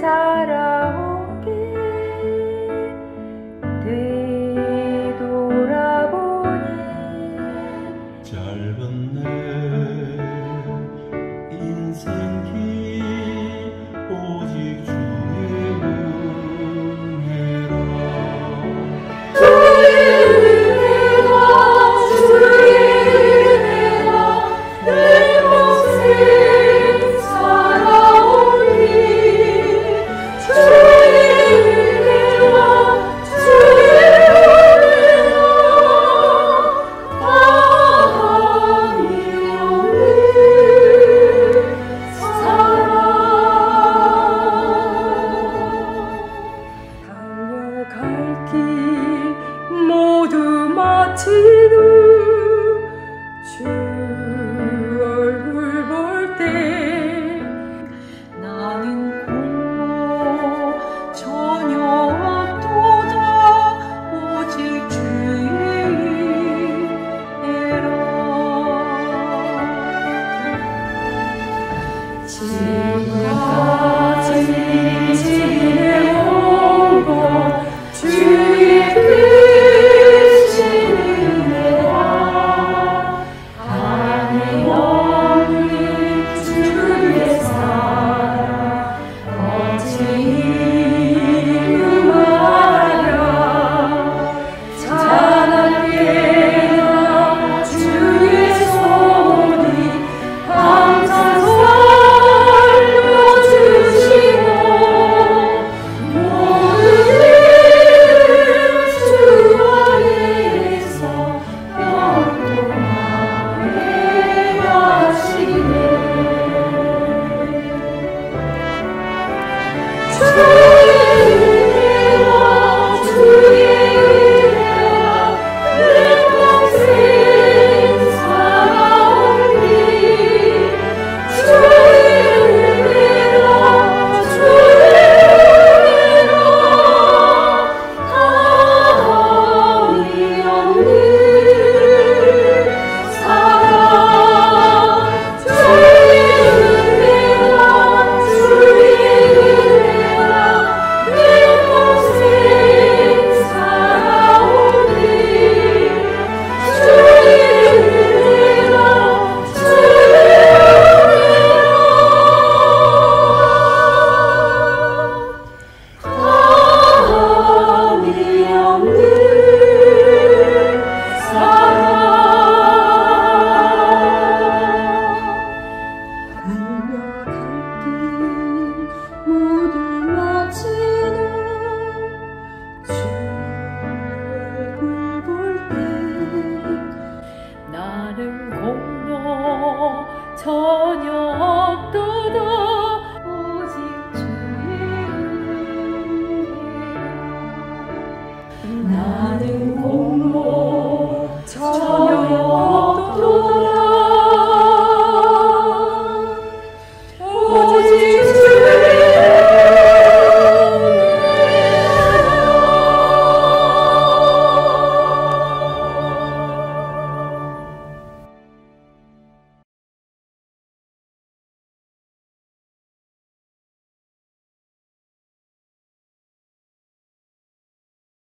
살아오기 되돌아보니 짧은 내 Sim.